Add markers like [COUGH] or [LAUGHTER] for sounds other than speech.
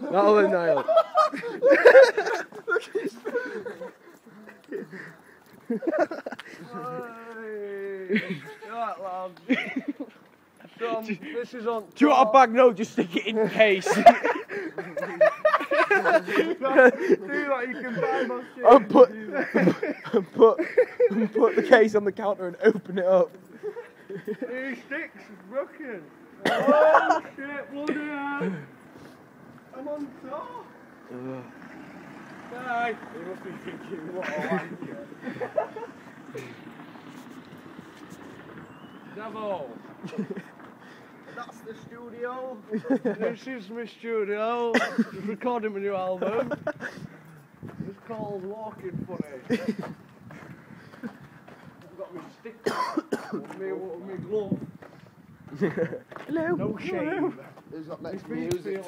That'll be Niall. right, lads. So, um, this is on. Do you want a bag? No, just stick it in case. Do that, you can buy my shit. and put, and put, and put the case on the counter and open it up. These sticks broken. Oh shit, bloody hell. I'm on top. Bye. You must be thinking, what a wanker. Devo. That's the studio. this is my studio. Just recording my new album. It's called Walking Funny. I've got my stick, my, my glove. [LAUGHS] Hello. No shame. Who's got It's next music?